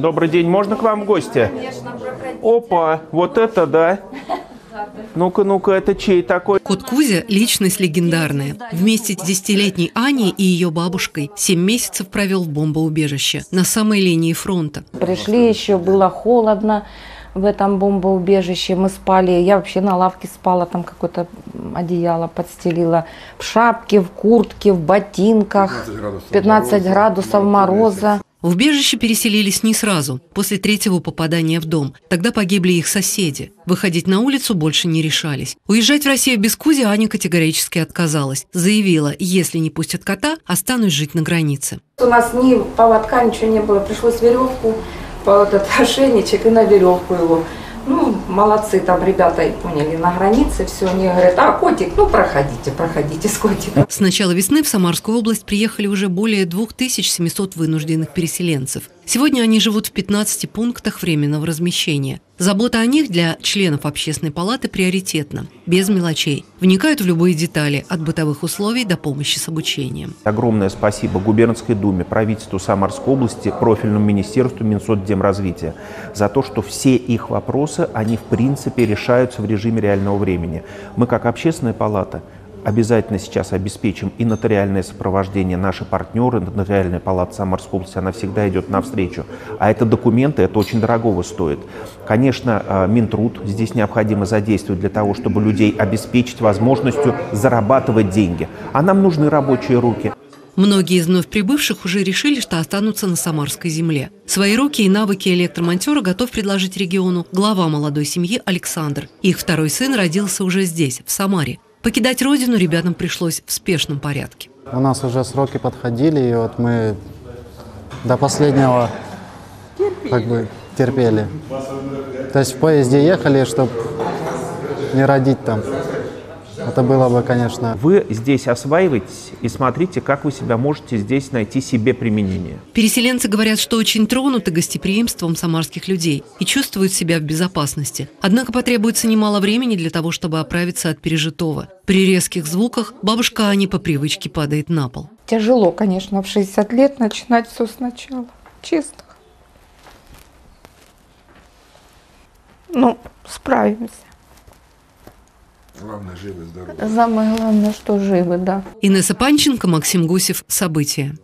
Добрый день, можно к вам в гости? Опа, вот это да. Ну-ка, ну-ка, это чей такой? Кот Кузя – личность легендарная. Вместе с десятилетней Аней и ее бабушкой семь месяцев провел в бомбоубежище на самой линии фронта. Пришли еще, было холодно в этом бомбоубежище. Мы спали, я вообще на лавке спала, там какое-то одеяло подстелила. В шапке, в куртке, в ботинках. 15 градусов, 15 мороза, градусов мороза. В убежище переселились не сразу, после третьего попадания в дом. Тогда погибли их соседи. Выходить на улицу больше не решались. Уезжать в Россию без Кузи Аня категорически отказалась. Заявила, если не пустят кота, останусь жить на границе. У нас ни поводка, ничего не было. Пришлось веревку, по этот ошейничек и на веревку его. Ну, молодцы там ребята и поняли, на границе все. Они говорят, а котик, ну проходите, проходите с котиком. С начала весны в Самарскую область приехали уже более 2700 вынужденных переселенцев. Сегодня они живут в 15 пунктах временного размещения. Забота о них для членов общественной палаты приоритетна, без мелочей. Вникают в любые детали, от бытовых условий до помощи с обучением. Огромное спасибо Губернской думе, правительству Самарской области, профильному министерству Минсоцдемразвития за то, что все их вопросы, они в принципе решаются в режиме реального времени. Мы как общественная палата обязательно сейчас обеспечим и нотариальное сопровождение. Наши партнеры, нотариальная палата Самарской области, она всегда идет навстречу. А это документы, это очень дорогого стоит. Конечно, а, Минтруд здесь необходимо задействовать для того, чтобы людей обеспечить возможностью зарабатывать деньги. А нам нужны рабочие руки. Многие из вновь прибывших уже решили, что останутся на Самарской земле. Свои руки и навыки электромонтера готов предложить региону глава молодой семьи Александр. Их второй сын родился уже здесь, в Самаре. Покидать родину ребятам пришлось в спешном порядке. У нас уже сроки подходили, и вот мы до последнего как бы терпели. То есть в поезде ехали, чтобы не родить там. Это было бы, конечно... Вы здесь осваиваетесь и смотрите, как вы себя можете здесь найти себе применение. Переселенцы говорят, что очень тронуты гостеприимством самарских людей и чувствуют себя в безопасности. Однако потребуется немало времени для того, чтобы оправиться от пережитого. При резких звуках бабушка Ани по привычке падает на пол. Тяжело, конечно, в 60 лет начинать все сначала. Чисто. Ну, справимся. Главное, живы, здоровы. Самое главное, что живы, да. Инесса Панченко, Максим Гусев. События.